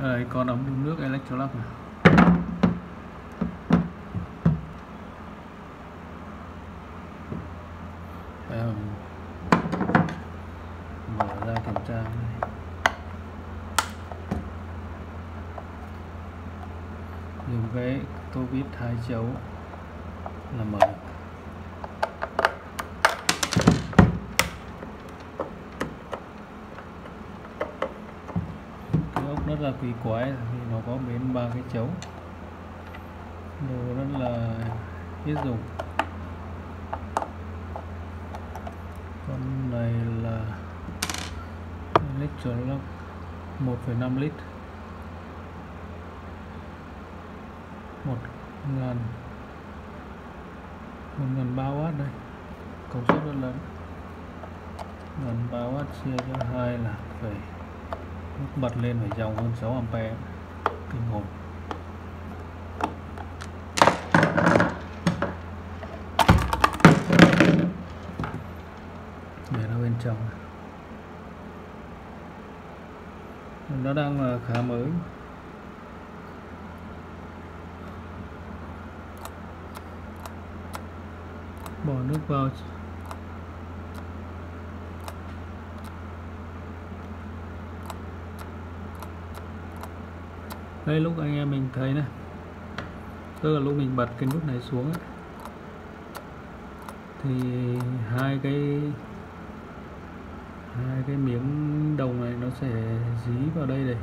đây, con ống đun nước Electrolux này mở ra kiểm tra này. dùng cái tô vít hai chấu là mở được cái ốc rất là kỳ quái thì nó có đến ba cái chấu đồ rất là biết dùng con này là Electrolux 1,5 lít. Một ngàn một ngàn ba watt đây. Công suất rất lớn. Ngàn ba watt chia cho hai là phải bật lên phải dòng hơn 6 ampe kinh hồn. Để nó bên trong. Nó đang là khá mới. Bỏ nước vào. Đây lúc anh em mình thấy này. Tức là lúc mình bật cái nút này xuống ấy, thì hai cái hai cái miếng đồng này nó sẽ dí vào đây để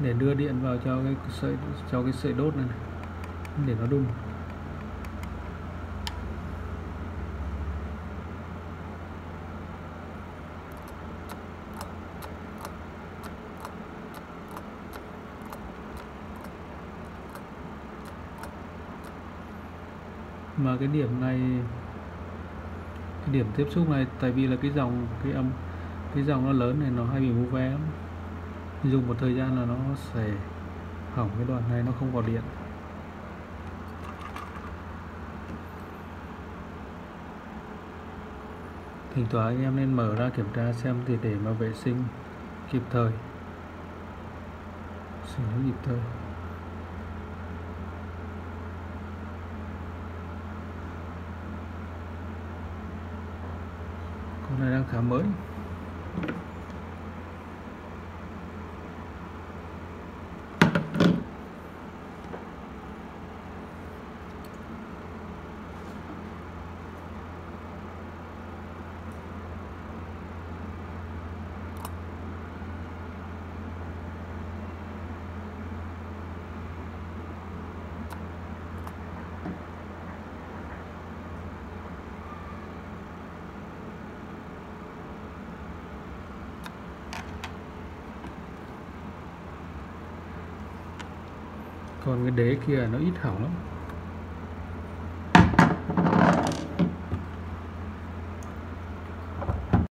để đưa điện vào cho cái sợi cho cái sợi đốt này, này để nó đun. Mà cái điểm này, cái điểm tiếp xúc này, tại vì là cái dòng, cái âm, cái dòng nó lớn này nó hay bị mua vé lắm. Dùng một thời gian là nó sẽ hỏng cái đoạn này, nó không có điện. Thỉnh thoảng anh em nên mở ra kiểm tra xem thì để mà vệ sinh kịp thời. Xử lý kịp thời. Con này đang khá mới. Còn cái đế kia nó ít hỏng lắm.